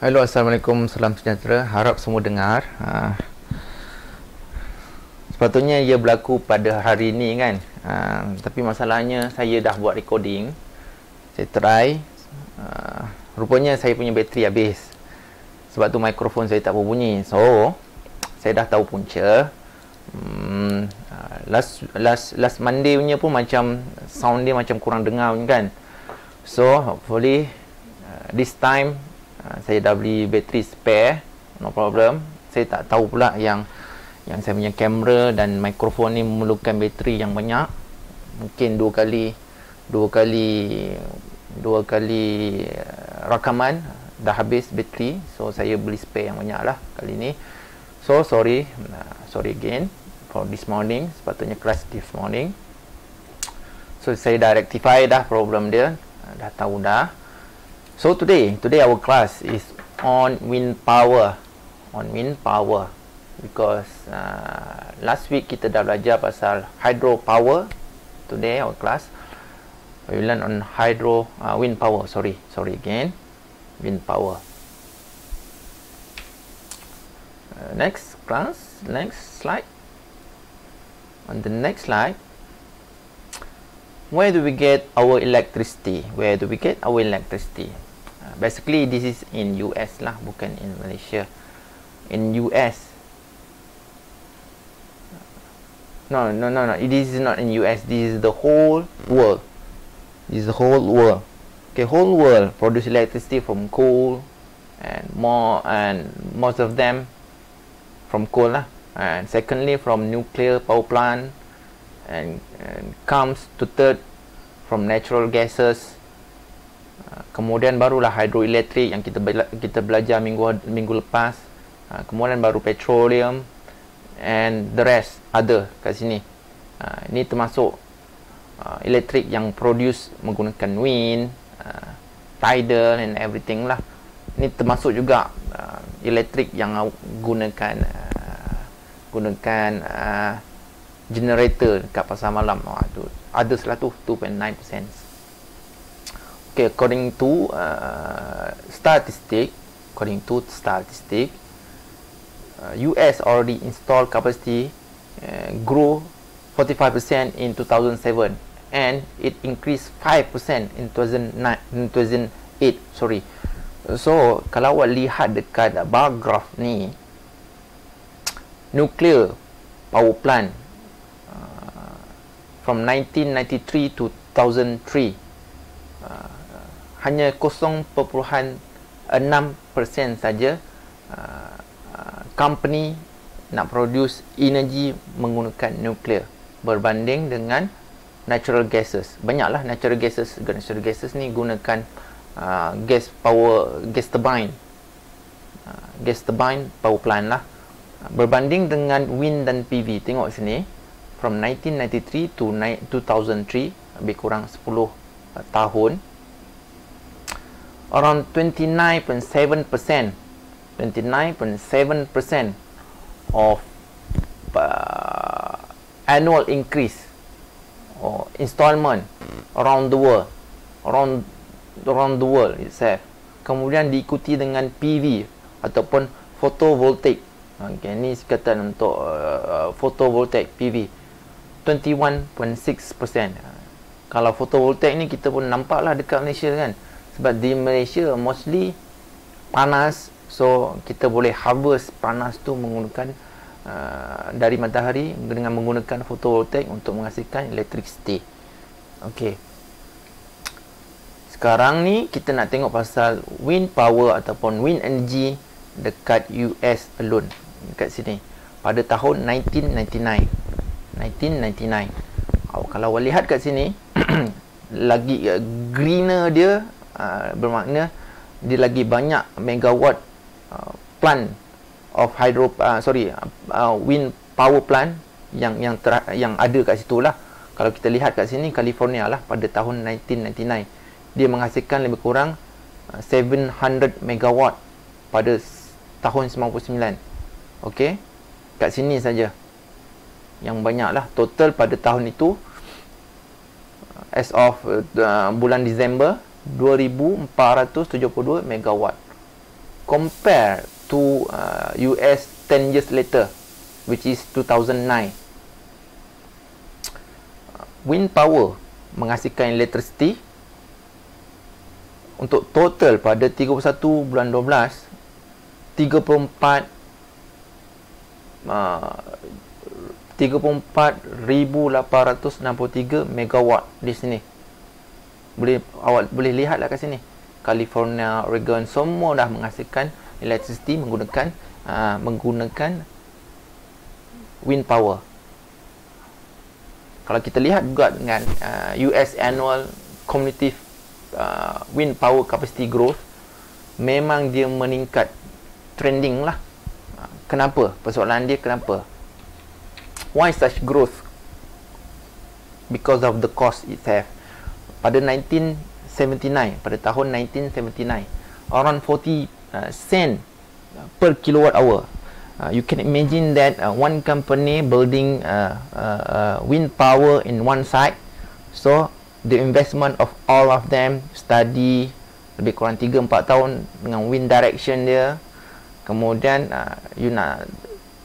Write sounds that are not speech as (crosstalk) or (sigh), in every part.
Hello, Assalamualaikum, salam sejahtera. Harap semua dengar. Uh, sepatutnya ia berlaku pada hari ini kan. Uh, tapi masalahnya saya dah buat recording. Saya try. Uh, rupanya saya punya bateri habis. Sebab tu mikrofon saya tak berbunyi. So, saya dah tahu punca. Hmm, uh, last last last Monday punya pun macam sound dia macam kurang dengar kan. So, hopefully uh, this time Ah, saya dah beli bateri spare no problem. Saya tak tahu pula yang yang saya punya kamera dan mikrofon ni memerlukan bateri yang banyak. Mungkin dua kali dua kali dua kali uh, rakaman dah habis bateri. So saya beli spare yang banyak lah kali ni. So sorry sorry again for this morning. Sepatutnya kelas this morning. So saya dah rectify dah problem dia. Dah tahu dah So today, today our class is on wind power, on wind power, because uh, last week kita dah belajar pasal hydro power. Today our class we learn on hydro uh, wind power. Sorry, sorry again, wind power. Uh, next class, next slide. On the next slide, where do we get our electricity? Where do we get our electricity? Basically this is in US lah bukan in Malaysia. In US no no no no. This is not in US this is the whole world. This is the whole world. Okay whole world produce electricity from coal and more and most of them from coal lah. And secondly from nuclear power plant and, and comes to third from natural gases kemudian barulah hidroelektrik yang kita bela kita belajar minggu minggu lepas. Uh, kemudian baru petroleum and the rest ada kat sini. Uh, ini termasuk uh, elektrik yang produce menggunakan wind uh, tidal and everything lah. Ini termasuk juga uh, elektrik yang gunakan uh, gunakan uh, generator dekat pasar malam. Oh, tu ada salah tu 2.9% okay, according to uh, statistic, according to statistic, uh, US already installed capacity uh, grow 45% in 2007 and it increased 5% in 2009 in 2008 sorry. So kalau awak lihat dekat bar graph ni nuclear power plant uh, from 1993 to 2003 uh, hanya 0.6% saja uh, uh, company nak produce energy menggunakan nuklear berbanding dengan natural gases. Banyaklah natural gases, natural gases ni gunakan uh, gas power gas turbine. Uh, gas turbine power plant lah. Berbanding dengan wind dan PV. Tengok sini from 1993 to 2003 lebih kurang 10 uh, tahun around 29.7% 29.7% of uh, annual increase or installment around the world around around the world itself. Kemudian diikuti dengan PV ataupun photovoltaic. Okey ni sekatan untuk uh, photovoltaic PV 21.6% kalau photovoltaic ni kita pun nampaklah dekat Malaysia kan sebab di Malaysia mostly panas so kita boleh harvest panas tu menggunakan uh, dari matahari dengan menggunakan photovoltaic untuk menghasilkan electricity okey. Sekarang ni kita nak tengok pasal wind power ataupun wind energy dekat US alone dekat sini. Pada tahun 1999 1999 oh, kalau lihat kat sini (clears throat) lagi uh, greener dia uh, bermakna dia lagi banyak megawatt uh, plant of hydro uh, sorry uh, wind power plant yang yang ter, yang ada kat situ lah. Kalau kita lihat kat sini California lah pada tahun 1999 dia menghasilkan lebih kurang uh, 700 megawatt pada tahun 99 okey? Kat sini saja. Yang banyak lah. Total pada tahun itu as of uh, bulan Disember 2472 megawatt compare to uh, US 10 years later which is 2009 wind power menghasilkan electricity untuk total pada 31 bulan 12 34 uh, 34,863 megawatt di sini. Boleh awak boleh lihatlah kat sini. California, Oregon semua dah menghasilkan electricity menggunakan uh, menggunakan wind power. Kalau kita lihat juga dengan uh, US annual cumulative uh, wind power capacity growth memang dia meningkat trending lah. Uh, kenapa? Persoalan dia kenapa? why such growth because of the cost itself pada 1979 pada tahun 1979 around 40 uh, cent per kilowatt hour. Uh, you can imagine that uh, one company building uh, uh, uh, wind power in one site. So the investment of all of them study lebih kurang 3 4 tahun dengan wind direction dia. Kemudian uh, you nak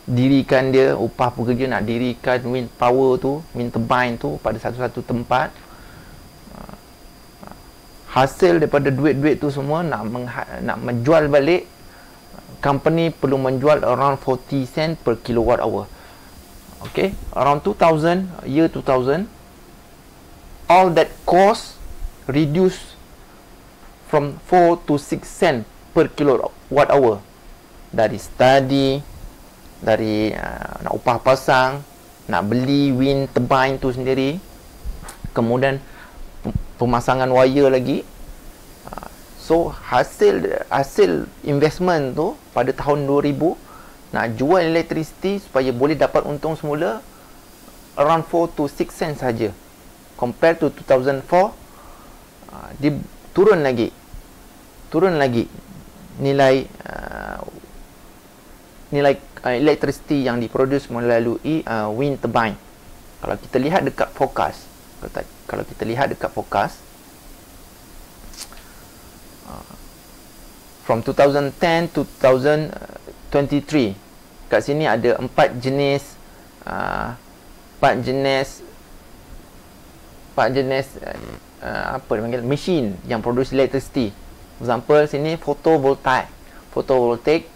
dirikan dia upah pekerja nak dirikan wind power tu wind turbine tu pada satu-satu tempat uh, hasil daripada duit-duit tu semua nak nak menjual balik company perlu menjual around 40 cent per kilowatt hour. Okay around 2000 year 2000 all that cost reduce from 4 to 6 cent per kilowatt hour. Dari study dari uh, nak upah pasang nak beli wind turbine tu sendiri. Kemudian pemasangan wire lagi. Uh, so hasil hasil investment tu pada tahun 2000 nak jual electricity supaya boleh dapat untung semula around 4 to 6 cents saja. Compare to 2004 uh, dia turun lagi. Turun lagi nilai uh, nilai uh, electricity yang diproduce melalui uh, wind turbine. Kalau kita lihat dekat forecast, kalau kita lihat dekat forecast uh, from 2010 to 2023 kat sini ada empat jenis uh, empat jenis empat jenis uh, apa dipanggil machine yang produce electricity. Example sini photovoltaic. Photovoltaic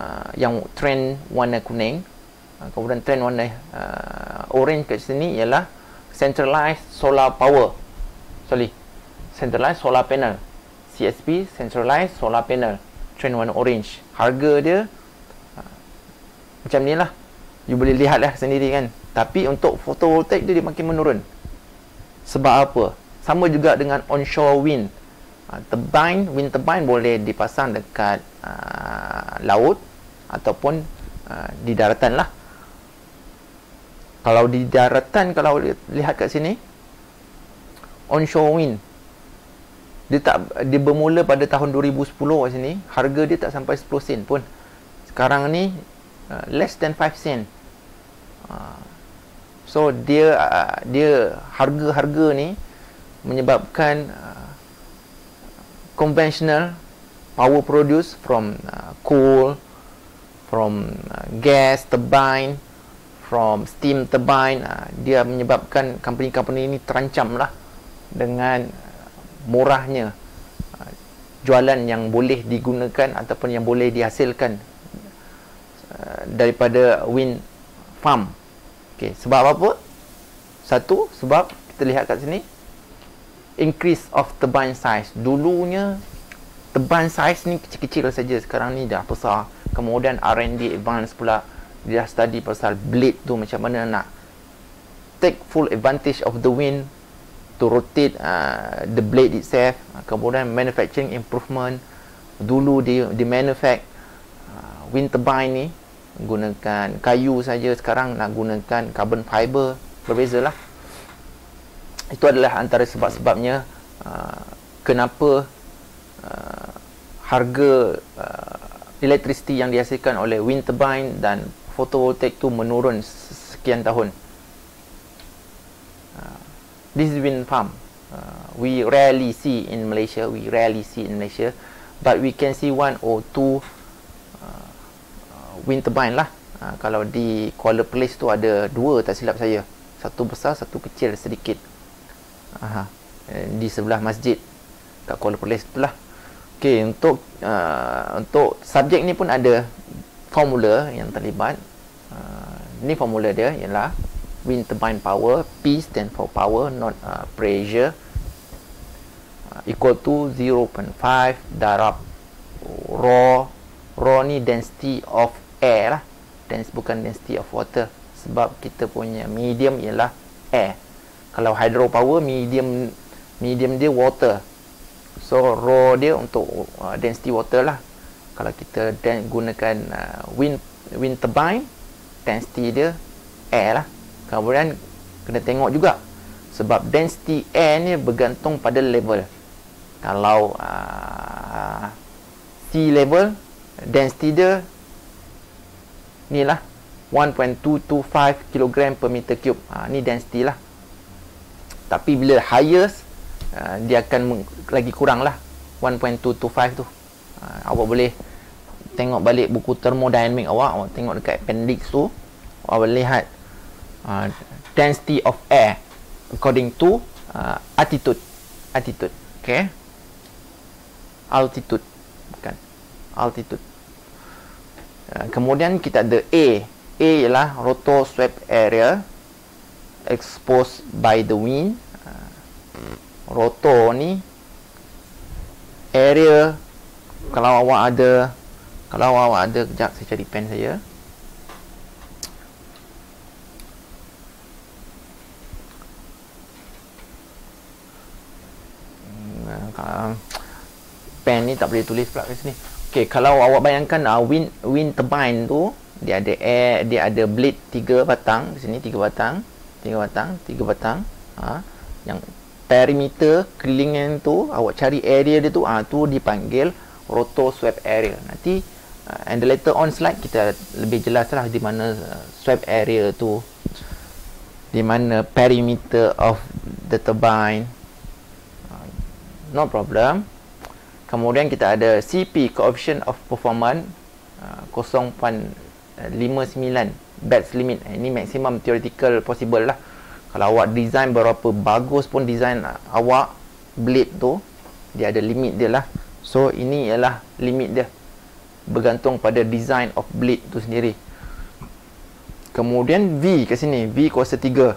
uh, yang trend warna kuning uh, kemudian trend warna uh, orange kat sini ialah centralized solar power. Sorry centralized solar panel. CSP centralized solar panel. Trend warna orange. Harga dia uh, macam ni lah. You boleh lihat lah sendiri kan. Tapi untuk photovoltaic dia, dia makin menurun. Sebab apa? Sama juga dengan onshore wind. Uh, turbine wind turbine boleh dipasang dekat uh, laut ataupun uh, di daratan lah kalau di daratan kalau lihat kat sini onshore wind dia tak dia bermula pada tahun 2010 kat sini harga dia tak sampai 10 sen pun. Sekarang ni uh, less than 5 sen. Uh, so dia uh, dia harga-harga ni menyebabkan uh, conventional power produce from uh, coal from uh, gas turbine from steam turbine uh, dia menyebabkan company-company ini terancam lah dengan murahnya uh, jualan yang boleh digunakan ataupun yang boleh dihasilkan uh, daripada wind farm. Okay, sebab apa? Satu sebab kita lihat kat sini increase of turbine size. Dulunya turbine size ni kecil-kecil saja sekarang ni dah besar. Kemudian R&D advance pula dia study pasal blade tu macam mana nak take full advantage of the wind to rotate uh, the blade itself. Kemudian manufacturing improvement. Dulu di di manufacture uh, wind turbine ni gunakan kayu saja. Sekarang nak gunakan carbon fiber berbeza lah. Itu adalah antara sebab-sebabnya uh, kenapa uh, harga uh, electricity yang dihasilkan oleh wind turbine dan photovoltaic tu menurun sekian tahun. Uh, this is wind farm. Uh, we rarely see in Malaysia. We rarely see in Malaysia. but we can see one or two uh, wind turbine lah uh, kalau di Kuala Place tu ada dua tak silap saya satu besar satu kecil sedikit Aha. di sebelah masjid kat Kuala Place tu lah ok untuk uh, untuk subjek ni pun ada formula yang terlibat uh, ni formula dia ialah wind turbine power P stand for power not uh, pressure uh, equal to 0.5 darab raw. Raw ni density of air lah. Density bukan density of water. Sebab kita punya medium ialah air. Kalau hydropower medium medium dia water. So raw dia untuk uh, density water lah kalau kita dan gunakan uh, wind wind turbine density dia air lah. Kemudian kena tengok juga sebab density air ni bergantung pada level. Kalau uh, sea level density dia ni lah 1.225 kg per meter cube. Ha, ni density lah. Tapi bila highest uh, dia akan lagi kurang lah. 1.225 tu. Uh, awak boleh tengok balik buku thermodynamic awak awak tengok dekat appendix tu awak boleh lihat uh, density of air according to uh, altitude. Altitude okay? Altitude bukan altitude. Uh, kemudian kita ada A. A ialah rotor swept area exposed by the wind. Uh, rotor ni area kalau awak ada kalau awak ada kejap saya cari pen saya pen ni tak boleh tulis pula kat sini. Okey, kalau awak bayangkan uh, wind wind turbine tu, dia ada air, dia ada blade tiga batang di sini tiga batang, tiga batang, tiga batang. Ha, yang perimeter kelilingan tu awak cari area dia tu ah ha, tu dipanggil rotor swept area. Nanti uh, and the later on slide kita lebih jelas lah di mana uh, swept area tu. Di mana perimeter of the turbine. Uh, no problem. Kemudian kita ada CP coefficient of performance uh, 0.59 best limit. Eh, ini maximum theoretical possible lah. Kalau awak design berapa bagus pun design uh, awak blade tu dia ada limit dia lah. So ini ialah limit dia bergantung pada design of blade tu sendiri. Kemudian V kat sini V kuasa 3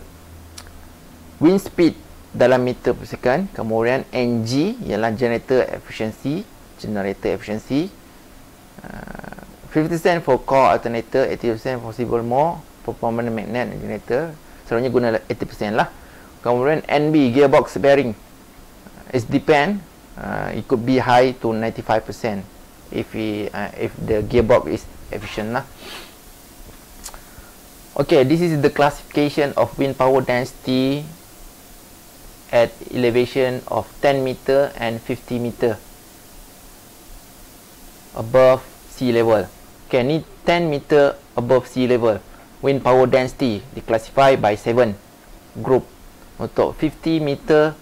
wind speed dalam meter per second kemudian NG ialah generator efficiency generator efficiency. Uh, 50 cent for core alternator 80 cent civil more for permanent magnet generator. Selalunya guna 80% lah. Kemudian NB gearbox bearing. It depend uh, it could be high to 95% if we, uh, if the gearbox is efficient lah okay this is the classification of wind power density at elevation of 10 meter and 50 meter above sea level. Okay, ni 10 meter above sea level. Wind power density diclassify by 7 group. Untuk 50 meter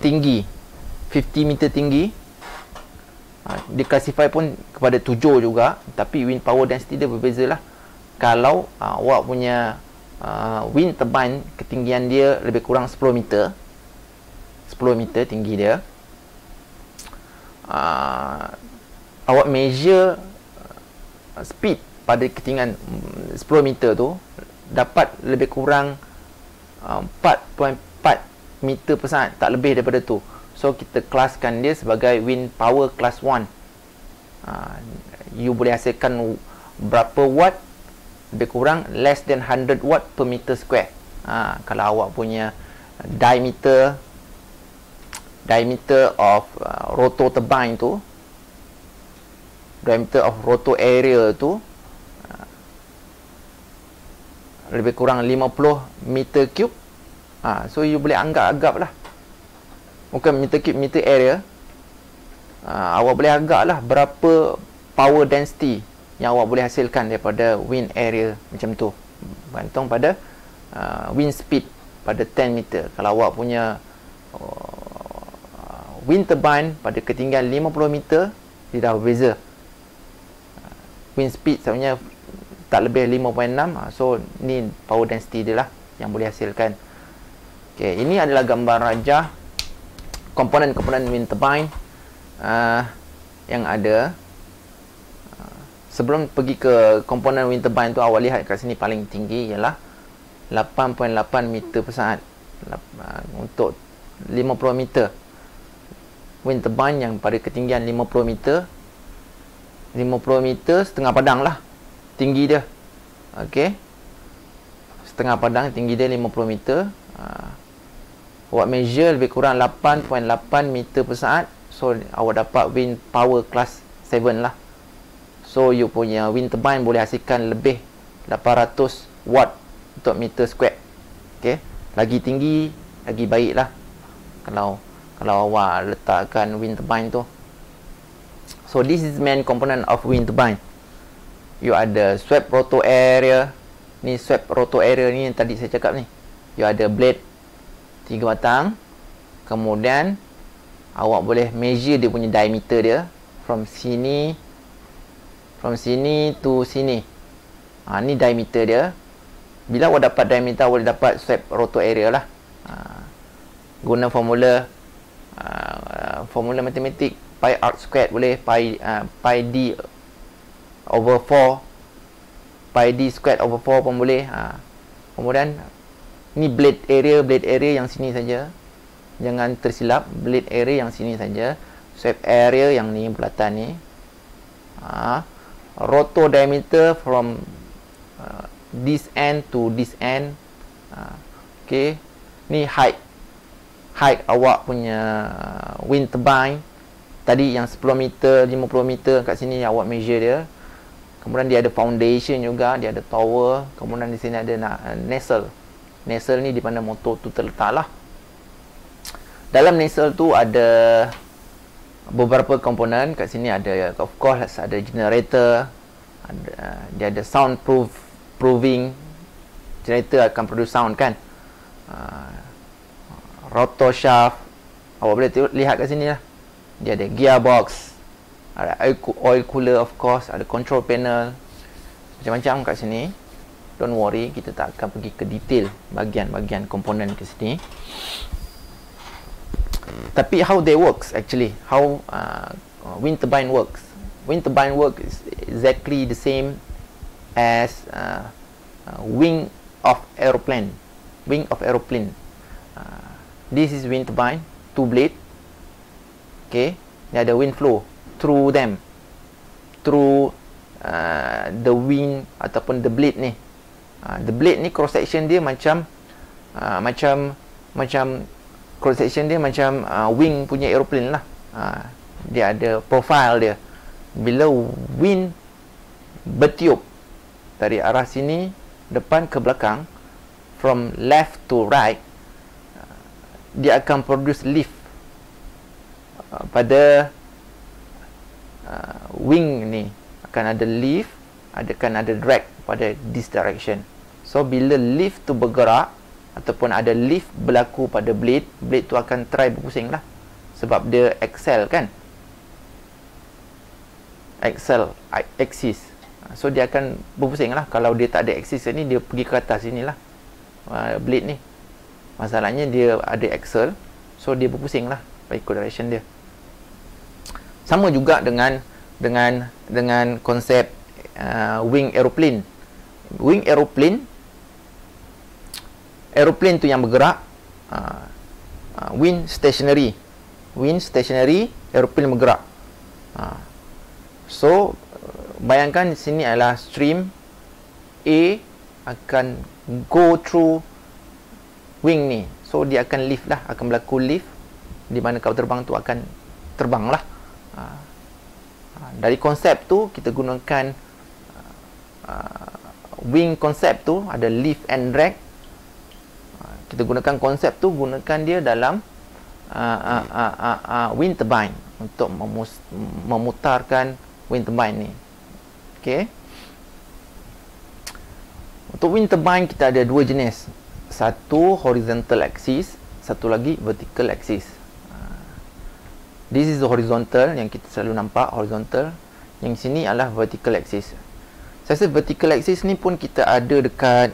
tinggi, 50 meter tinggi, ha, diclassify pun kepada 7 juga. Tapi wind power density dia berbeza lah. Kalau ha, awak punya uh, wind turbine ketinggian dia lebih kurang 10 meter, 10 meter tinggi dia uh, awak measure speed pada ketinggian 10 meter tu dapat lebih kurang uh, 4.4 meter per saat tak lebih daripada tu so kita kelaskan dia sebagai wind power class 1 uh, you boleh hasilkan berapa watt? Lebih kurang less than 100 watt per meter square. Uh, kalau awak punya diameter diameter of uh, rotor turbine tu diameter of rotor area tu lebih kurang 50 meter cube. Uh, so you boleh anggap-anggap lah bukan meter cube meter area uh, awak boleh anggap lah berapa power density yang awak boleh hasilkan daripada wind area macam tu. Bergantung pada uh, wind speed pada 10 meter. Kalau awak punya uh, wind turbine pada ketinggian 50 meter 50 dia dah berbeza. Wind speed sebenarnya tak lebih 5.6 uh, so ni power density dia lah yang boleh hasilkan. Okay, ini adalah gambar rajah komponen-komponen wind turbine uh, yang ada. Sebelum pergi ke komponen wind turbine tu awak lihat kat sini paling tinggi ialah 8.8 meter per saat. Uh, untuk 50 meter. Wind turbine yang pada ketinggian 50 meter 50 meter setengah padang lah. Tinggi dia. Ok setengah padang tinggi dia 50 meter. Uh, awak measure? Lebih kurang 8.8 meter per saat. So awak dapat wind power class 7 lah. So you punya wind turbine boleh hasilkan lebih 800 watt untuk meter square. Ok lagi tinggi lagi baik lah. Kalau kalau awak letakkan wind turbine tu. So this is main component of wind turbine. You ada swept rotor area. Ni swept rotor area ni yang tadi saya cakap ni. You ada blade tiga batang. Kemudian awak boleh measure dia punya diameter dia from sini from sini to sini. Ha, ni diameter dia. Bila awak dapat diameter awak dapat swept rotor area lah. Ha, guna formula uh, formula matematik pi r squared boleh pi uh, pi d over 4 pi d squared over 4 pun boleh ha. kemudian ni blade area blade area yang sini saja. Jangan tersilap blade area yang sini saja. Sweep area yang ni bulatan ni. Ha. rotor diameter from uh, this end to this end. Ha. ok ni height. Height awak punya wind turbine. Tadi yang 10 meter 50 meter kat sini awak measure dia. Kemudian dia ada foundation juga dia ada tower. Kemudian di sini ada uh, nacelle Nacelle ni di mana motor tu terletak lah dalam nacelle tu ada beberapa komponen. Kat sini ada of course ada generator ada, dia ada soundproof proving. Generator akan produce sound kan? Uh, rotor shaft. Awak boleh lihat kat sini lah. Dia ada gearbox ada oil cooler of course ada control panel. Macam-macam kat sini don't worry kita tak akan pergi ke detail bagian-bagian komponen ke sini. Tapi how they works actually how uh, wind turbine works. Wind turbine work is exactly the same as uh, uh, wing of aeroplane. Wing of aeroplane. Uh, this is wind turbine two blade. Okay dia ada wind flow through them. Through uh, the wing ataupun the blade ni uh, the blade ni cross section dia macam uh, macam macam cross section dia macam uh, wing punya aeroplane lah. Uh, dia ada profile dia. Bila wind bertiup dari arah sini depan ke belakang from left to right dia akan produce lift uh, pada uh, wing ni. Akan ada lift ada kan ada drag pada this direction So bila lift tu bergerak ataupun ada lift berlaku pada blade, blade tu akan try berpusing lah. Sebab dia excel kan. Excel axis. So dia akan berpusing lah. Kalau dia tak ada axis ni dia pergi ke atas sini lah. Uh, blade ni. Masalahnya dia ada axle. So dia berpusing lah. Ikut direction dia. Sama juga dengan dengan dengan konsep uh, wing aeroplane. Wing aeroplane aeroplane tu yang bergerak uh, uh, wind stationary. Wind stationary aeroplane bergerak. Uh, so bayangkan sini adalah stream A akan go through wing ni. So dia akan lift lah akan berlaku lift di mana kau terbang tu akan terbang lah. Uh, uh, dari konsep tu kita gunakan uh, wing konsep tu ada lift and drag kita gunakan konsep tu gunakan dia dalam uh, uh, uh, uh, uh, wind turbine untuk memus- memutarkan wind turbine ni. Okey? Untuk wind turbine kita ada dua jenis. Satu horizontal axis satu lagi vertical axis. This is the horizontal yang kita selalu nampak horizontal. Yang sini adalah vertical axis. Saya rasa vertical axis ni pun kita ada dekat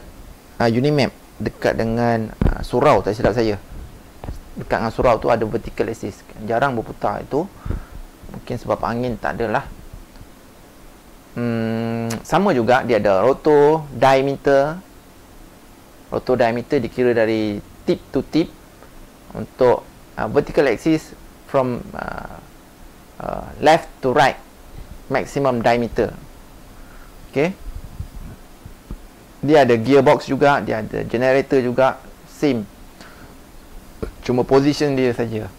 uh, Unimap dekat dengan uh, surau tak silap saya. Dekat dengan surau tu ada vertical axis. Jarang berputar itu. Mungkin sebab angin tak ada lah hmm, sama juga dia ada roto diameter. Roto diameter dikira dari tip to tip untuk uh, vertical axis from uh, uh, left to right. Maximum diameter. Okay dia ada gearbox juga dia ada generator juga same. Cuma position dia saja.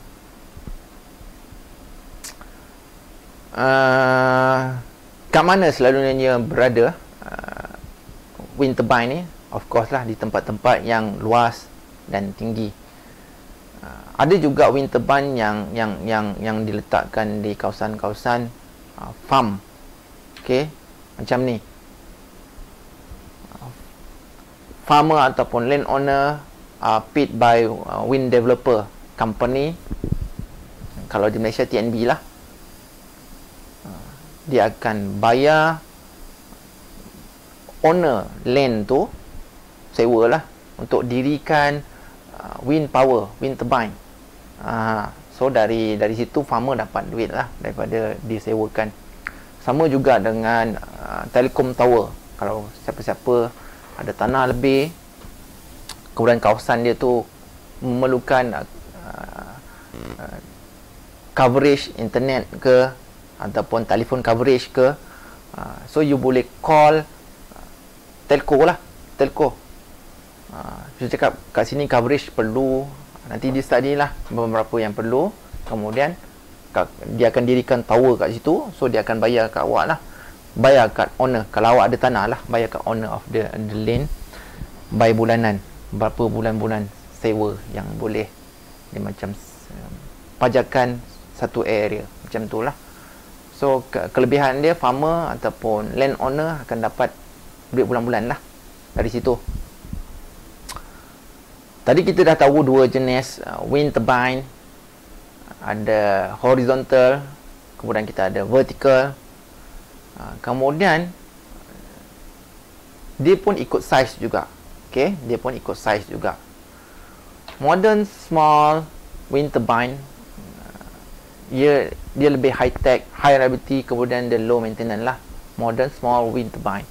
Uh, kat mana selalunya berada? Uh, wind turbine ni of course lah di tempat-tempat yang luas dan tinggi. Uh, ada juga wind turbine yang yang yang yang diletakkan di kawasan-kawasan uh, farm. Okey macam ni uh, farmer ataupun landowner uh, paid by uh, wind developer company. Kalau di Malaysia TNB lah. Uh, dia akan bayar owner land tu sewa lah untuk dirikan uh, wind power wind turbine. Uh, so dari dari situ farmer dapat duit lah daripada disewakan. Sama juga dengan uh, telekom tower. Kalau siapa-siapa ada tanah lebih. Kemudian kawasan dia tu memerlukan uh, uh, coverage internet ke ataupun telefon coverage ke. Uh, so you boleh call uh, telco lah telco. Uh, saya cakap kat sini coverage perlu. Nanti dia study lah beberapa yang perlu. Kemudian dia akan dirikan tower kat situ so dia akan bayar kat awak lah bayar kat owner. Kalau awak ada tanah lah bayar kat owner of the, the land by bulanan. Berapa bulan-bulan sewa yang boleh. Dia macam um, pajakan satu area. Macam tu lah. So ke- kelebihan dia farmer ataupun land owner akan dapat duit bulan-bulan lah. Dari situ. Tadi kita dah tahu dua jenis uh, wind turbine. Ada horizontal kemudian kita ada vertical uh, kemudian dia pun ikut size juga Okay, dia pun ikut size juga. Modern small wind turbine dia dia lebih high tech, high reliability kemudian dia low maintenance lah. Modern small wind turbine.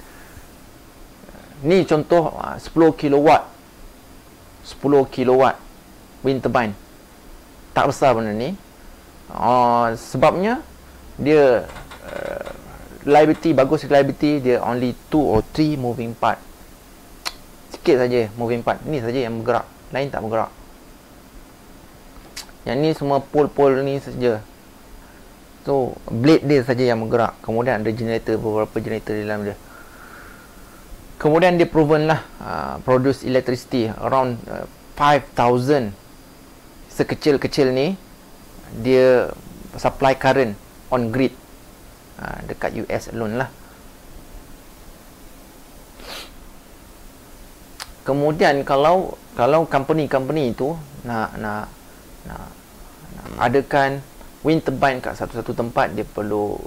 Ni contoh 10 kilowatt. 10 kilowatt wind turbine. Tak besar benda ni. Uh, sebabnya dia uh, reliability bagus reliability dia only 2 or 3 moving part. Sikit saja moving part. Ni saja yang bergerak. Lain tak bergerak. Yang ni semua pole-pole ni saja. So blade dia saja yang bergerak. Kemudian ada generator beberapa generator dalam dia. Kemudian dia proven lah uh, produce electricity around uh, 5000 sekecil-kecil ni dia supply current on grid uh, dekat US alone lah. Kemudian kalau kalau company-company itu nak nak nak, nak adakan wind turbine kat satu-satu tempat dia perlu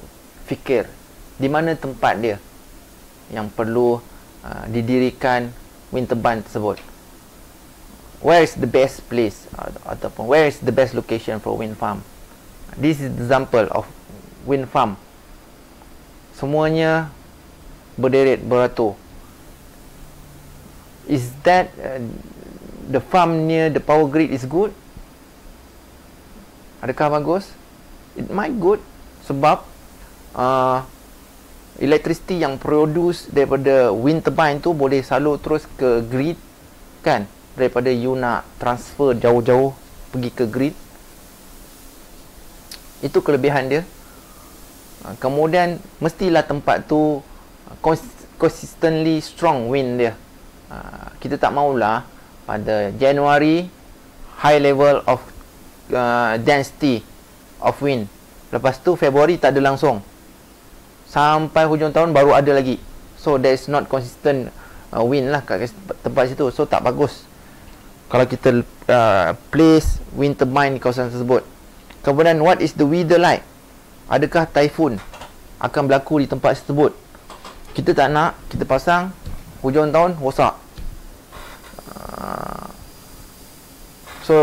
fikir di mana tempat dia yang perlu uh, didirikan wind turbine tersebut. Where is the best place ataupun where is the best location for wind farm? This is example of wind farm semuanya berderet beratur. Is that uh, the farm near the power grid is good? Adakah bagus? It might good sebab uh, electricity yang produce daripada wind turbine tu boleh salur terus ke grid kan? Daripada you nak transfer jauh-jauh pergi ke grid. Itu kelebihan dia kemudian mestilah tempat tu uh, consistently strong wind dia. Ah, kita tak maulah pada Januari high level of uh, density of wind. Lepas tu Februari tak ada langsung. Sampai hujung tahun baru ada lagi. So there is not consistent uh, wind lah kat tempat situ. So tak bagus. Kalau kita uh, place wind turbine di kawasan tersebut. Kemudian what is the weather like adakah typhoon akan berlaku di tempat tersebut? Kita tak nak kita pasang hujung tahun rosak. Uh, so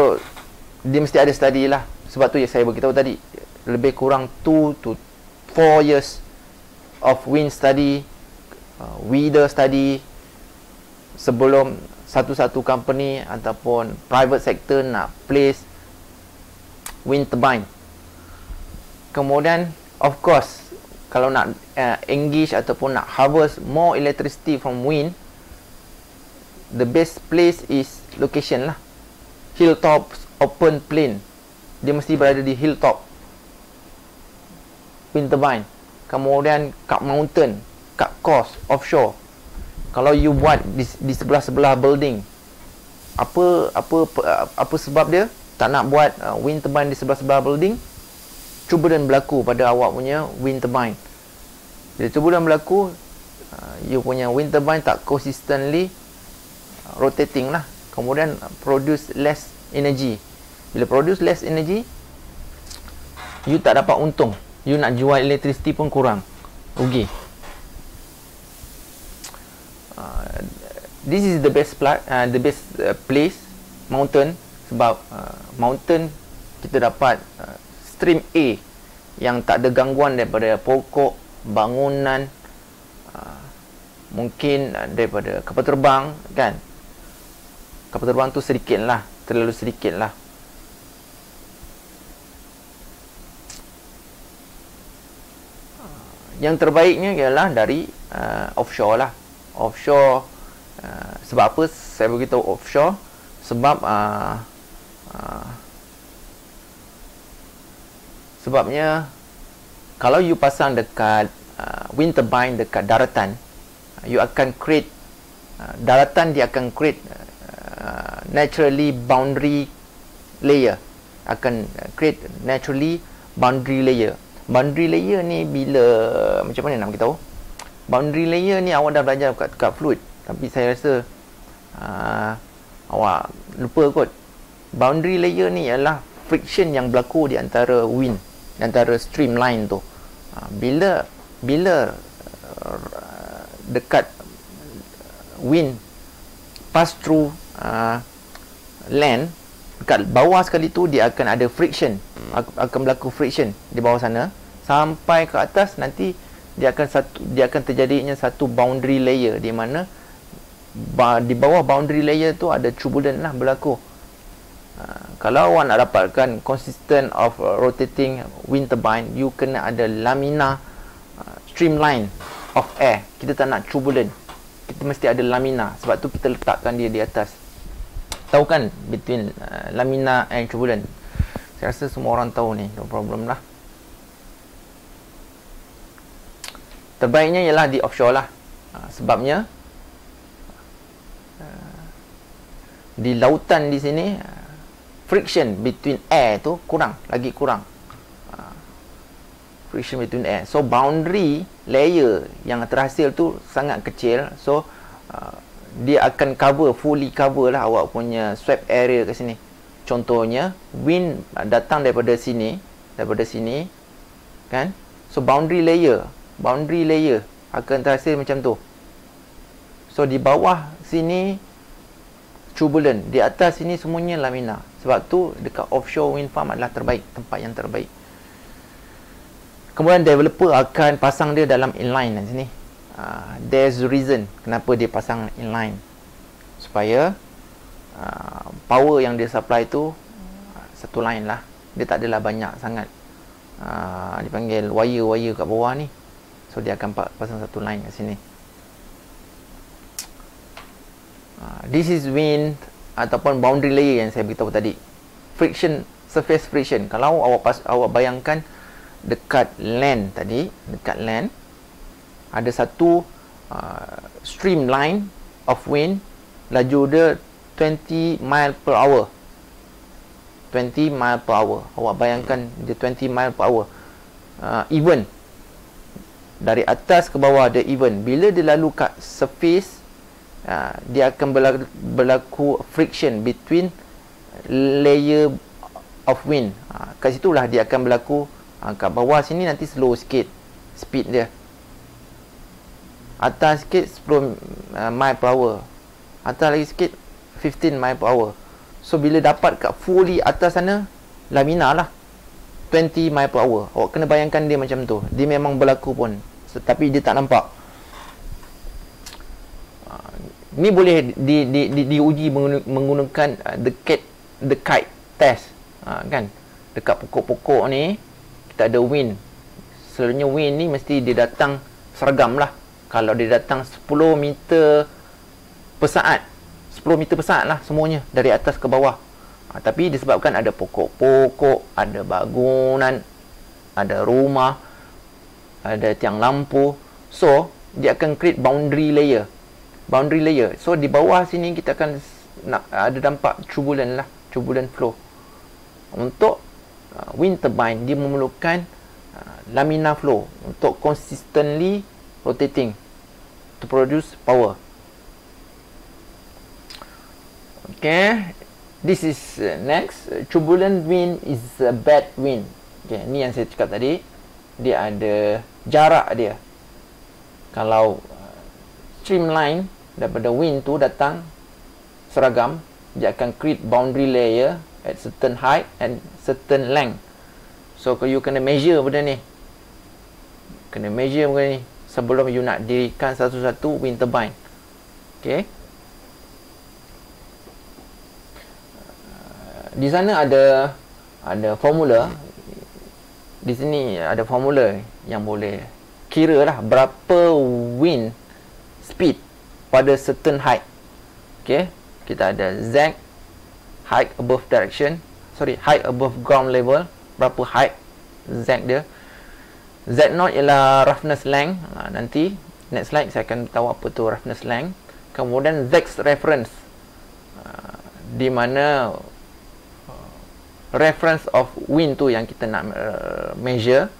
dia mesti ada study lah. Sebab tu yang saya beritahu tadi lebih kurang 2 to 4 years of wind study uh, weather study sebelum satu-satu company ataupun private sector nak place wind turbine kemudian of course kalau nak uh, engage ataupun nak harvest more electricity from wind the best place is location lah. Hilltop open plain dia mesti berada di hilltop. Wind turbine. Kemudian kat mountain kat coast offshore. Kalau you buat di, di sebelah-sebelah building apa apa apa sebab dia? Tak nak buat uh, wind turbine di sebelah-sebelah building dan berlaku pada awak punya wind turbine. Bila dan berlaku uh, you punya wind turbine tak consistently uh, rotating lah. Kemudian uh, produce less energy. Bila produce less energy you tak dapat untung. You nak jual electricity pun kurang. Rugi. Uh, this is the best pla- uh, the best uh, place mountain. Sebab uh, mountain kita dapat uh, stream A yang tak ada gangguan daripada pokok, bangunan, uh, mungkin daripada kapal terbang kan. Kapal terbang tu sedikit lah, terlalu sedikit lah. Yang terbaiknya ialah dari uh, offshore lah. Offshore uh, sebab apa saya beritahu offshore? Sebab uh, uh, Sebabnya kalau you pasang dekat uh, wind turbine dekat daratan, uh, you akan create uh, daratan dia akan create uh, naturally boundary layer akan uh, create naturally boundary layer. Boundary layer ni bila macam mana nak beritahu? Boundary layer ni awak dah belajar kat, kat fluid tapi saya rasa uh, awak lupa kot. Boundary layer ni ialah friction yang berlaku di antara wind antara streamline tu. Ha, bila bila uh, dekat wind pass through uh, land dekat bawah sekali tu dia akan ada friction. Akan berlaku friction di bawah sana. Sampai ke atas nanti dia akan satu dia akan terjadinya satu boundary layer di mana di bawah boundary layer tu ada turbulence lah berlaku Ha, kalau awak nak dapatkan consistent of uh, rotating wind turbine you kena ada lamina uh, streamline of air. Kita tak nak turbulent. Kita mesti ada lamina sebab tu kita letakkan dia di atas. Tahu kan between uh, lamina and turbulent? Saya rasa semua orang tahu ni no problem lah. Terbaiknya ialah di offshore lah. Uh, sebabnya uh, di lautan di sini uh, friction between air tu kurang lagi kurang. Uh, friction between air. So boundary layer yang terhasil tu sangat kecil. So uh, dia akan cover fully cover lah awak punya swap area ke sini. Contohnya wind datang daripada sini daripada sini kan? So boundary layer boundary layer akan terhasil macam tu. So di bawah sini turbulent. Di atas sini semuanya lamina sebab tu dekat offshore wind farm adalah terbaik, tempat yang terbaik. Kemudian developer akan pasang dia dalam inline di sini. Uh, there's reason kenapa dia pasang inline. Supaya uh, power yang dia supply tu uh, satu line lah. Dia tak adalah banyak sangat. Uh, dipanggil wire-wire kat bawah ni. So dia akan pasang satu line kat sini. Uh, this is wind ataupun boundary layer yang saya beritahu tadi. Friction surface friction. Kalau awak pas, awak bayangkan dekat land tadi dekat land ada satu uh, streamline of wind laju dia 20 mile per hour. 20 mile per hour. Awak bayangkan dia 20 mile per hour. Uh, even. Dari atas ke bawah dia even. Bila dia lalu kat surface uh, dia akan berlaku, berlaku friction between layer of wind. Ha, kat situlah dia akan berlaku ha, kat bawah sini nanti slow sikit speed dia. Atas sikit 10 uh, mile per hour. Atas lagi sikit 15 mile per hour. So bila dapat kat fully atas sana lamina lah. 20 mile per hour. Awak kena bayangkan dia macam tu. Dia memang berlaku pun. Tetapi dia tak nampak ni boleh di, di, di, diuji menggunakan uh, the kite the kite test. Uh, kan? Dekat pokok-pokok ni kita ada wind selalunya wind ni mesti dia datang seragam lah. Kalau dia datang 10 meter per saat 10 meter per saat lah semuanya dari atas ke bawah. Ha, tapi disebabkan ada pokok-pokok ada bangunan ada rumah ada tiang lampu. So dia akan create boundary layer boundary layer so di bawah sini kita akan nak ada dampak turbulent lah turbulent flow untuk uh, wind turbine dia memerlukan uh, laminar flow untuk consistently rotating to produce power. Okay, this is uh, next. Turbulent wind is a bad wind. Okay, ni yang saya cakap tadi. Dia ada jarak dia. Kalau streamline daripada wind tu datang seragam, dia akan create boundary layer at certain height and certain length. So, you kena measure benda ni. Kena measure benda ni sebelum you nak dirikan satu-satu wind turbine. Okey. Di sana ada ada formula. Di sini ada formula yang boleh kira lah berapa wind speed pada certain height. Okey. Kita ada Z height above direction. Sorry, height above ground level. Berapa height Z dia. Z0 ialah roughness length ha, nanti next slide saya akan tahu apa tu roughness length kemudian Z reference ha, di mana uh, reference of wind tu yang kita nak uh, measure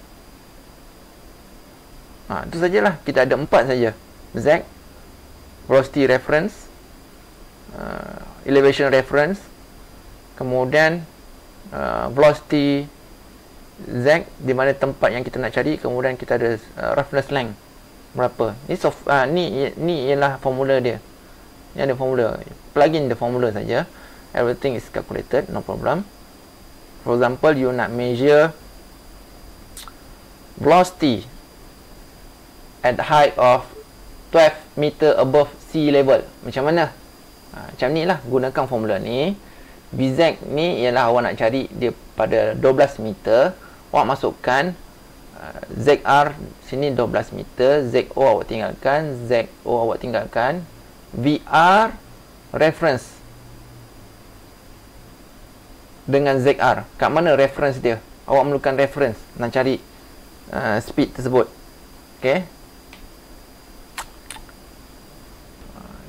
ha, itu sajalah kita ada empat saja Z velocity reference uh, elevation reference kemudian uh, velocity Z di mana tempat yang kita nak cari kemudian kita ada uh, roughness length berapa. Ni soft uh, ni ni ialah formula dia. Ni ada formula. Plug in the formula saja. Everything is calculated no problem. For example you nak measure velocity at the height of 12 meter above sea level. Macam mana? Ha, macam ni lah. Gunakan formula ni. BZ ni ialah awak nak cari dia pada 12 meter. Awak masukkan uh, ZR sini 12 meter. ZO awak tinggalkan. ZO awak tinggalkan. VR reference. Dengan ZR kat mana reference dia? Awak memerlukan reference nak cari uh, speed tersebut. Ok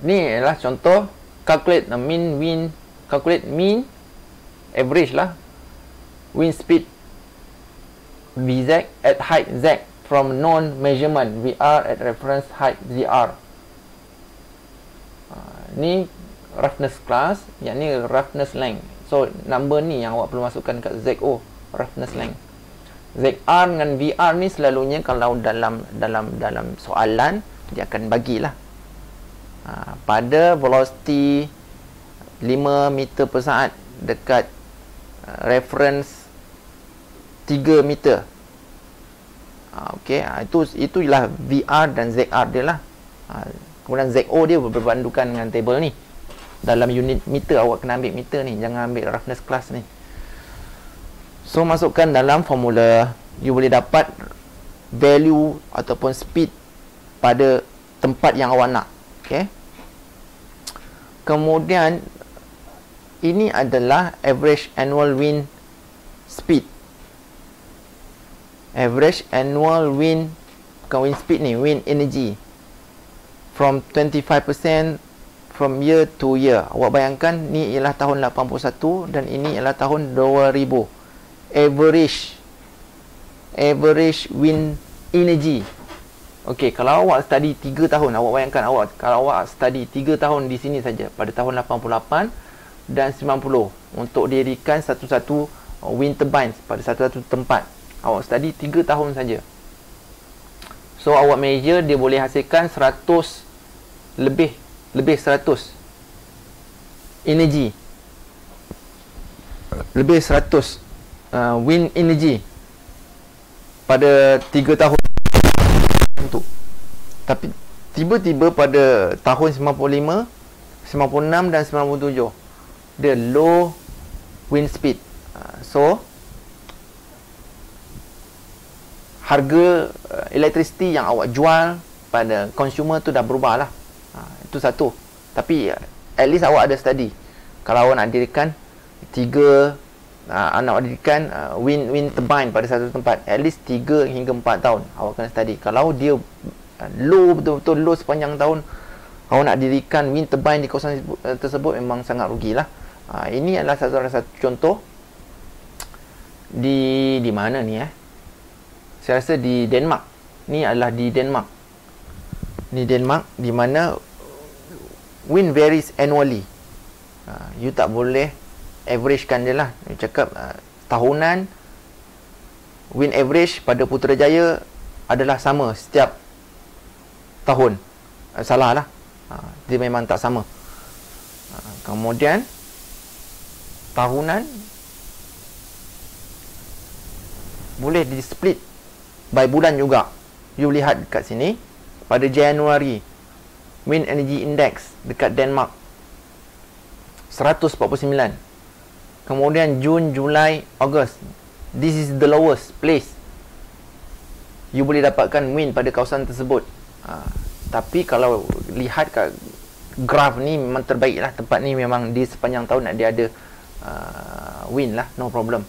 ni adalah contoh calculate the mean wind calculate mean average lah wind speed Vz at height Z from known measurement VR at reference height ZR. Uh, ni roughness class, yang ni roughness length. So number ni yang awak perlu masukkan kat ZO, roughness length. ZR dengan VR ni selalunya kalau dalam dalam dalam soalan dia akan bagilah. Uh, pada velocity 5 meter per saat dekat uh, reference 3 meter. Ha, Okey, ha, itu itu ialah VR dan ZR dia lah. Ha, kemudian ZO dia berpandukan dengan table ni. Dalam unit meter awak kena ambil meter ni, jangan ambil roughness class ni. So masukkan dalam formula you boleh dapat value ataupun speed pada tempat yang awak nak. Okey. Kemudian ini adalah average annual wind speed. Average annual wind bukan wind speed ni wind energy. From 25% from year to year. Awak bayangkan ni ialah tahun 81 dan ini ialah tahun 2000 average average wind energy Okey, kalau awak study 3 tahun, awak bayangkan awak kalau awak study 3 tahun di sini saja pada tahun 88 dan 90 untuk dirikan satu-satu wind turbines pada satu-satu tempat. Awak study 3 tahun saja. So awak measure dia boleh hasilkan 100 lebih lebih 100 energy. Lebih 100 uh, wind energy pada 3 tahun untuk. Tapi tiba-tiba pada tahun 95 96 dan 97 the low wind speed. Uh, so harga uh, electricity yang awak jual pada consumer tu dah berubah lah uh, itu satu. Tapi uh, at least awak ada study. Kalau awak nak dirikan tiga uh, nak dirikan uh, wind wind turbine pada satu tempat at least 3 hingga 4 tahun. Awak kena study. Kalau dia uh, low betul-betul low sepanjang tahun awak nak dirikan wind turbine di kawasan tersebut memang sangat rugilah. Uh, ini adalah satu, satu contoh. Di di mana ni eh? Saya rasa di Denmark. Ni adalah di Denmark. Ni Denmark di mana wind varies annually. Uh, you tak boleh average kan dia lah. You cakap uh, tahunan wind average pada Putrajaya adalah sama setiap tahun. Uh, salah lah. Uh, dia memang tak sama. Uh, kemudian tahunan boleh di split by bulan juga. You lihat dekat sini pada Januari wind energy index dekat Denmark 149 kemudian Jun, Julai, Ogos this is the lowest place. You boleh dapatkan wind pada kawasan tersebut. Ha, tapi kalau lihat kat graf ni memang terbaik lah. Tempat ni memang di sepanjang tahun dia ada uh, wind lah. No problem.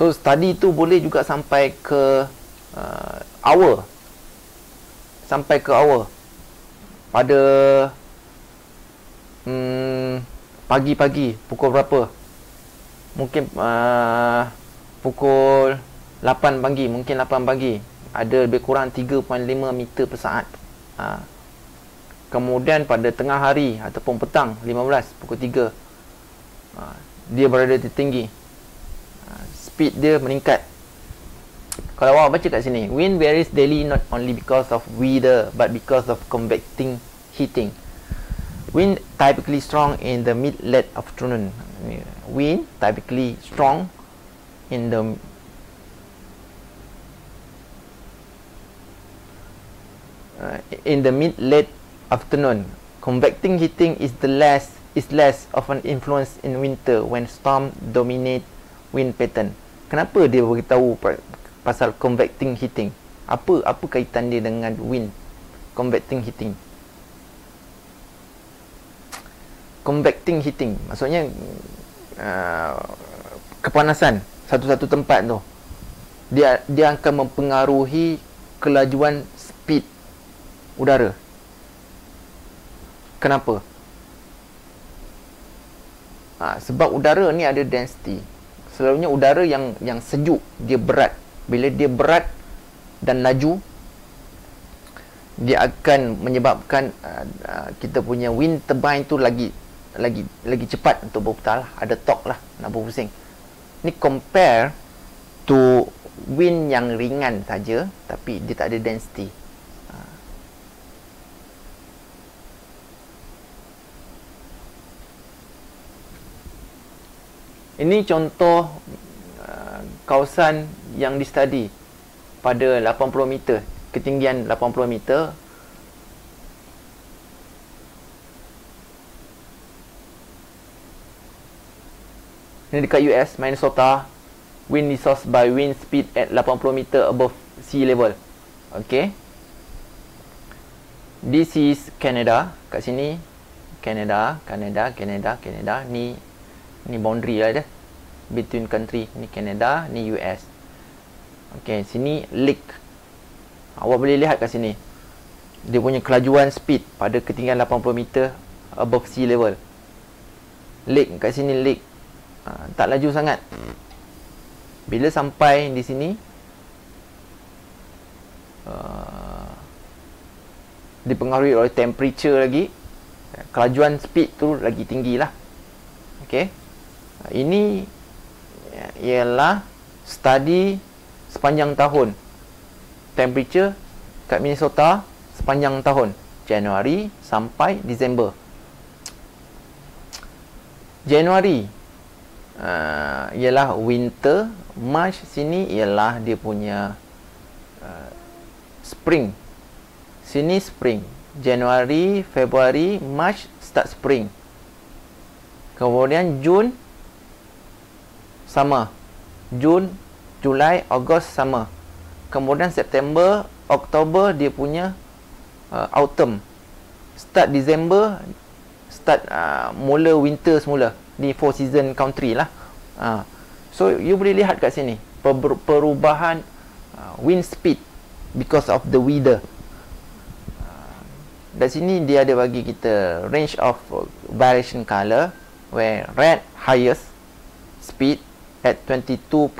So study tu boleh juga sampai ke uh, hour. Sampai ke hour. Pada hmm, pagi-pagi pukul berapa? Mungkin uh, pukul 8 pagi, mungkin 8 pagi. Ada lebih kurang 3.5 meter per saat. Ha. Kemudian pada tengah hari ataupun petang 15 pukul 3 ha, dia berada di tinggi speed dia meningkat kalau awak baca kat sini wind varies daily not only because of weather but because of convecting heating wind typically strong in the mid late afternoon. Wind typically strong in the uh, in the mid late afternoon. Convecting heating is the less is less of an influence in winter when storm dominate wind pattern. Kenapa dia beritahu pasal convecting heating? Apa apa kaitan dia dengan wind convecting heating convecting heating. Maksudnya uh, kepanasan satu-satu tempat tu. Dia dia akan mempengaruhi kelajuan speed udara. Kenapa? Ha, sebab udara ni ada density. Selalunya udara yang yang sejuk dia berat. Bila dia berat dan laju dia akan menyebabkan uh, uh, kita punya wind turbine tu lagi lagi lagi cepat untuk berputar lah. ada torque lah nak berpusing ni compare to wind yang ringan saja tapi dia tak ada density Ini contoh uh, kawasan yang di study pada 80 meter, ketinggian 80 meter. Ini dekat US, Minnesota. Wind resource by wind speed at 80 meter above sea level. Okay. This is Canada. Kat sini. Canada, Canada, Canada, Canada. Ni ni boundary lah dia between country ni Canada ni US ok sini lake awak boleh lihat kat sini dia punya kelajuan speed pada ketinggian 80 meter above sea level lake kat sini lake ha, tak laju sangat. Bila sampai di sini uh, dipengaruhi oleh temperature lagi kelajuan speed tu lagi tinggi lah ok ini ialah study sepanjang tahun. Temperature kat Minnesota sepanjang tahun. Januari sampai Disember. Januari uh, ialah winter March sini ialah dia punya uh, spring. Sini spring. Januari Februari March start spring. Kemudian Jun sama Jun Julai Ogos sama kemudian September Oktober dia punya uh, autumn. Start December start uh, mula winter semula di four season country lah. Uh, so you boleh lihat kat sini per- perubahan uh, wind speed because of the weather. Uh, dari sini dia ada bagi kita range of variation color where red highest speed at 22.16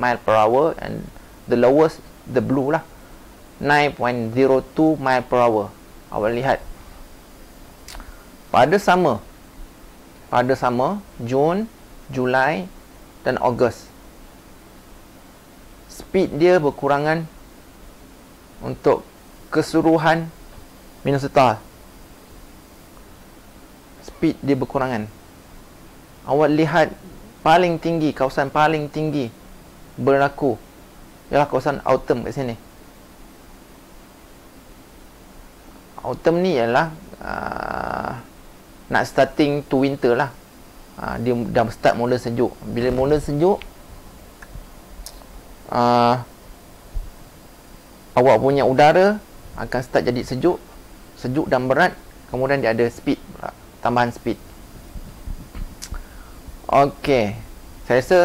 mile per hour and the lowest the blue lah 9.02 mile per hour. Awak lihat. Pada sama pada sama Jun, Julai dan Ogos speed dia berkurangan untuk keseluruhan Minnesota. Speed dia berkurangan. Awak lihat paling tinggi kawasan paling tinggi berlaku ialah kawasan autumn kat sini. Autumn ni ialah uh, nak starting to winter lah. Uh, dia dah start mula sejuk. Bila mula sejuk uh, awak punya udara akan start jadi sejuk. Sejuk dan berat. Kemudian dia ada speed tambahan speed. Okey. Saya rasa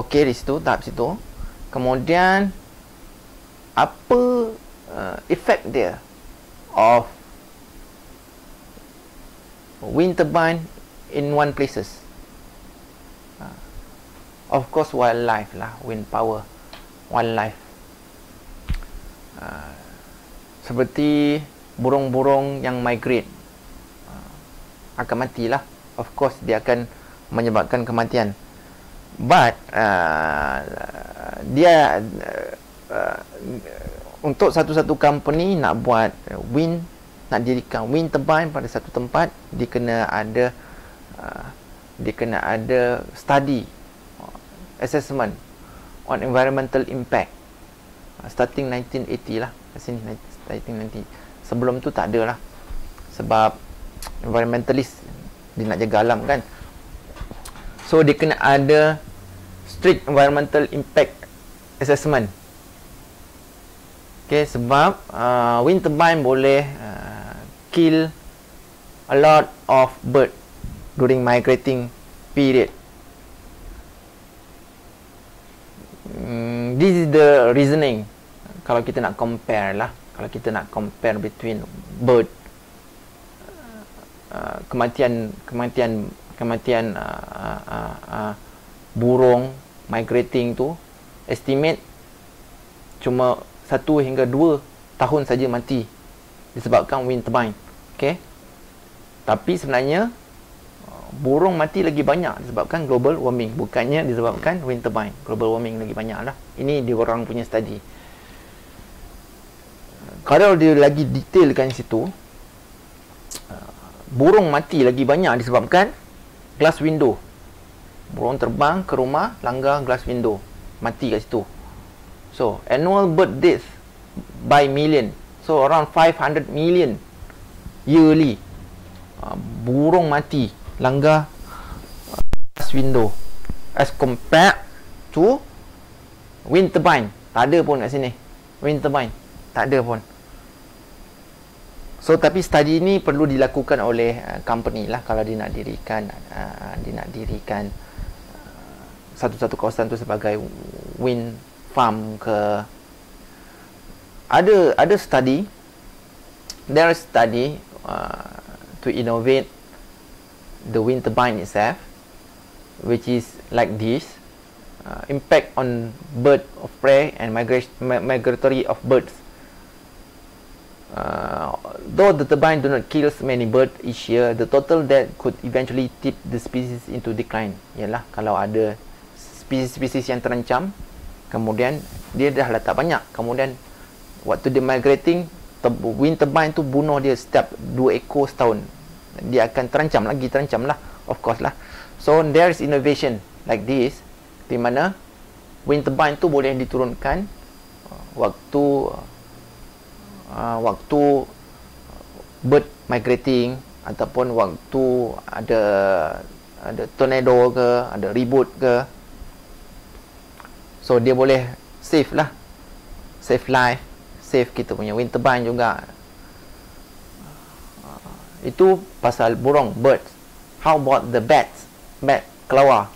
okey di situ, tahap situ. Kemudian apa uh, efek dia of wind turbine in one places. Uh, of course wildlife lah, wind power, wildlife. Uh, seperti burung-burung yang migrate uh, akan matilah. Of course dia akan menyebabkan kematian. But uh, dia uh, untuk satu-satu company nak buat wind nak dirikan wind turbine pada satu tempat dia kena ada uh, dia kena ada study assessment on environmental impact. Uh, starting 1980 lah. Kat sini 1990 sebelum tu tak ada lah sebab environmentalist dia nak jaga alam kan. So dia kena ada strict environmental impact assessment. Okay, sebab uh, wind turbine boleh uh, kill a lot of bird during migrating period. Mm, this is the reasoning. Kalau kita nak compare lah, kalau kita nak compare between bird uh, kematian kematian kematian uh, uh, uh, burung migrating tu estimate cuma 1 hingga 2 tahun saja mati disebabkan wind turbine okey. Tapi sebenarnya burung mati lagi banyak disebabkan global warming. Bukannya disebabkan wind turbine global warming lagi banyak lah ini dia orang punya study kalau dia lagi detailkan situ burung mati lagi banyak disebabkan glass window. Burung terbang ke rumah langgar glass window. Mati kat situ. So annual bird death by million. So around 500 million yearly. Uh, burung mati langgar glass window. As compared to wind turbine tak ada pun kat sini. Wind turbine tak ada pun. So tapi study ini perlu dilakukan oleh uh, company lah kalau dia nak dirikan uh, dia nak dirikan satu-satu kawasan tu sebagai wind farm ke. Ada ada study. There is study uh, to innovate the wind turbine itself which is like this uh, impact on bird of prey and migration migratory of birds uh, though the turbine do not kill many bird each year, the total death could eventually tip the species into decline. Yalah, kalau ada spesies-spesies yang terancam, kemudian dia dah lah tak banyak. Kemudian waktu dia migrating, wind turbine tu bunuh dia setiap dua ekor setahun. Dia akan terancam lagi, terancam lah. Of course lah. So, there is innovation like this, di mana wind turbine tu boleh diturunkan uh, waktu uh, waktu bird migrating ataupun waktu ada ada tornado ke, ada ribut ke. So dia boleh save lah. Save life, save kita punya wind turbine juga. Itu pasal burung birds. How about the bats? Bat kelawar.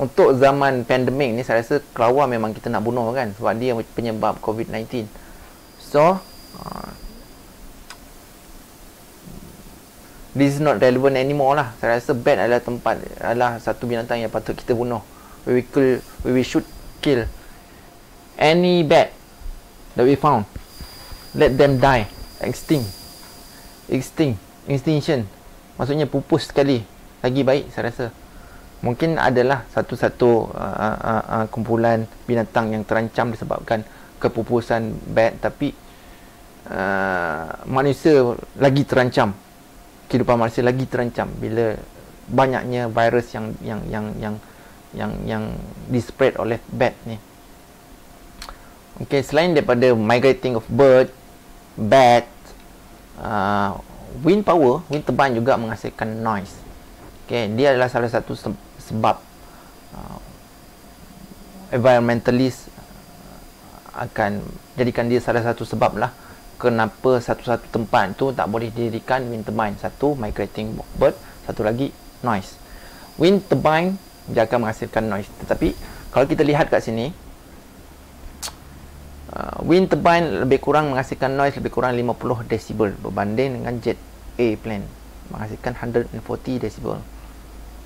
Untuk zaman pandemik ni saya rasa kelawar memang kita nak bunuh kan sebab dia penyebab COVID-19. So, uh, this is not relevant anymore lah. Saya rasa bat adalah tempat adalah satu binatang yang patut kita bunuh. We will kill, we will should kill any bat that we found. Let them die, extinct, extinct, extinction. Maksudnya pupus sekali. Lagi baik saya rasa mungkin adalah satu-satu uh, uh, uh, kumpulan binatang yang terancam disebabkan kepupusan bat tapi uh, manusia lagi terancam kehidupan manusia lagi terancam bila banyaknya virus yang yang yang yang yang yang dispread oleh bat ni. Okay, selain daripada migrating of bird, bat, uh, wind power, wind turbine juga menghasilkan noise. Okay, dia adalah salah satu sebab uh, environmentalist uh, akan jadikan dia salah satu sebab lah kenapa satu-satu tempat tu tak boleh didirikan wind turbine. Satu migrating bird. Satu lagi noise. Wind turbine dia akan menghasilkan noise. Tetapi kalau kita lihat kat sini uh, wind turbine lebih kurang menghasilkan noise lebih kurang 50 decibel berbanding dengan jet airplane menghasilkan 140 decibel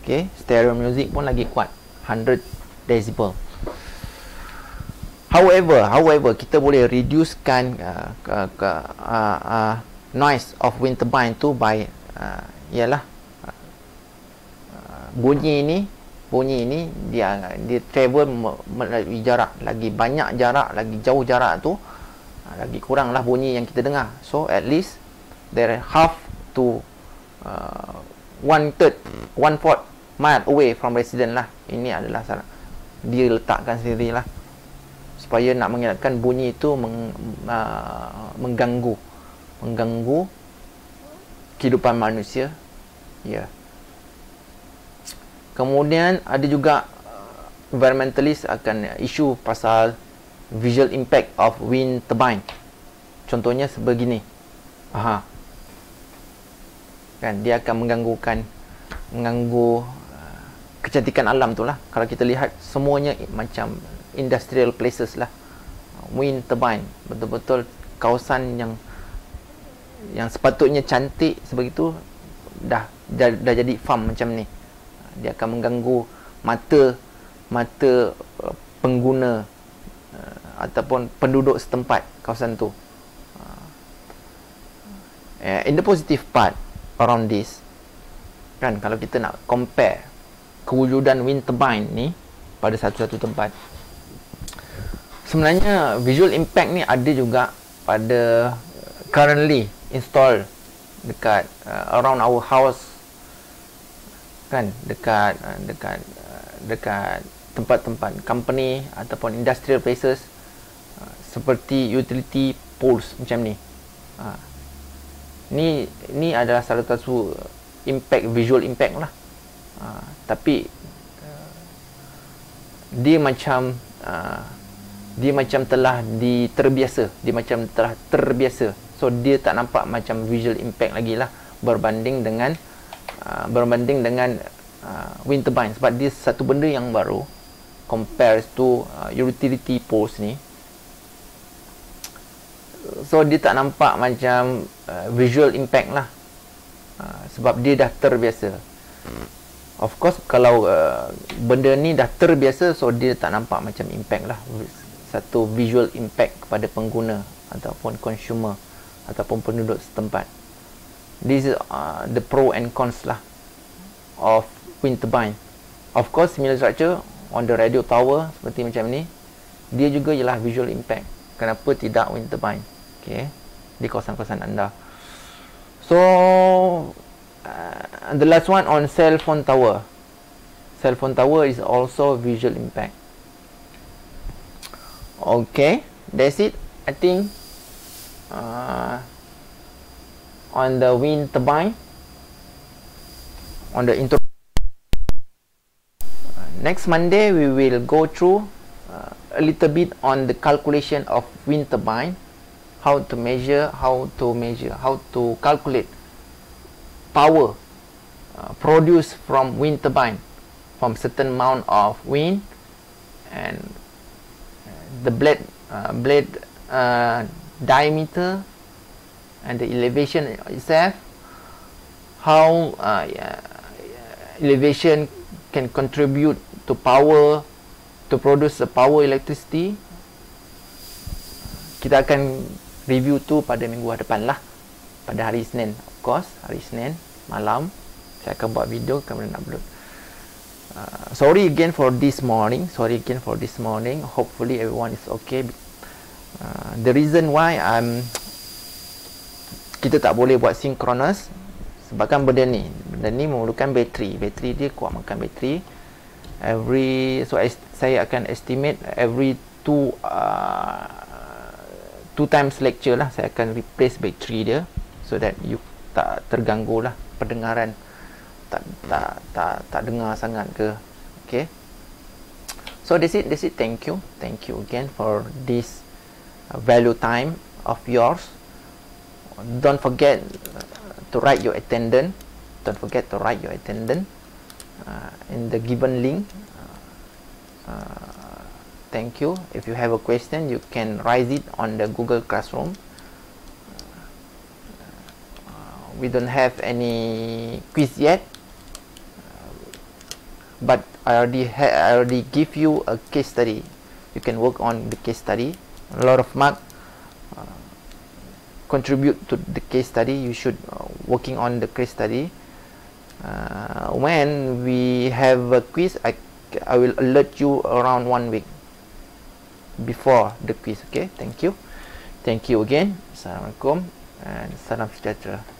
Okay, stereo music pun lagi kuat 100 decibel however however kita boleh reducekan uh, ke, uh, uh, noise of wind turbine tu by uh, ialah uh, bunyi ini bunyi ini dia dia travel melalui jarak. Lagi banyak jarak lagi jauh jarak tu uh, lagi kuranglah bunyi yang kita dengar. So at least there half to uh, one third one fourth mile away from resident lah. Ini adalah salah dia letakkan sendiri lah. Supaya nak mengelakkan bunyi itu meng, uh, mengganggu mengganggu kehidupan manusia. Ya kemudian ada juga uh, environmentalist akan isu pasal visual impact of wind turbine. Contohnya sebegini. Aha. Kan dia akan mengganggukan mengganggu kecantikan alam tu lah. Kalau kita lihat semuanya macam industrial places lah. Wind turbine betul-betul kawasan yang yang sepatutnya cantik sebegitu dah, dah dah jadi farm macam ni dia akan mengganggu mata mata uh, pengguna uh, ataupun penduduk setempat kawasan tu. Uh, in the positive part around this kan kalau kita nak compare kewujudan wind turbine ni pada satu-satu tempat sebenarnya visual impact ni ada juga pada currently installed dekat uh, around our house kan dekat uh, dekat uh, dekat tempat-tempat company ataupun industrial places uh, seperti utility poles macam ni. Uh, ni ni adalah salah satu impact visual impact lah. Ha, tapi dia macam uh, dia macam telah diterbiasa dia macam telah terbiasa. So dia tak nampak macam visual impact lagi lah berbanding dengan uh, berbanding dengan uh, wind turbine. Sebab dia satu benda yang baru compares to uh, utility poles ni. So dia tak nampak macam uh, visual impact lah. Uh, sebab dia dah terbiasa. Of course kalau uh, benda ni dah terbiasa so dia tak nampak macam impact lah. Satu visual impact kepada pengguna ataupun consumer ataupun penduduk setempat this is uh, the pro and cons lah of wind turbine. Of course similar structure on the radio tower seperti macam ni. Dia juga ialah visual impact. Kenapa tidak wind turbine? Okay di kawasan-kawasan anda. So uh, the last one on cell phone tower. Cell phone tower is also visual impact. Okay that's it. I think uh, on the wind turbine on the intro. Next monday we will go through uh, a little bit on the calculation of wind turbine how to measure how to measure how to calculate power uh, produced from wind turbine from certain amount of wind and the blade uh, blade uh, diameter and the elevation itself how uh, elevation can contribute to power to produce the power electricity kita akan review tu pada minggu hadapan lah. Pada hari Isnin of course hari Isnin malam saya akan buat video kemudian upload. Uh, sorry again for this morning sorry again for this morning. Hopefully everyone is okay. Uh, the reason why I'm kita tak boleh buat synchronous sebabkan benda ni. Benda ni memerlukan bateri. Bateri dia kuat makan bateri. Every so saya akan estimate every two uh, two times lecture lah saya akan replace bateri dia so that you tak terganggu lah pendengaran. Tak tak tak tak dengar sangat ke. Okay? So that's it. That's it. Thank you. Thank you again for this value time of yours don't forget to write your attendant. Don't forget to write your attendant uh, in the given link. Uh, thank you. If you have a question you can write it on the google classroom. Uh, we don't have any quiz yet but I already I already give you a case study. You can work on the case study. A lot of mark. uh, contribute to the case study you should uh, working on the case study. Uh, when we have a quiz I, I will alert you around one week before the quiz okay? Thank you. Thank you again. Assalamualaikum and salam sejahtera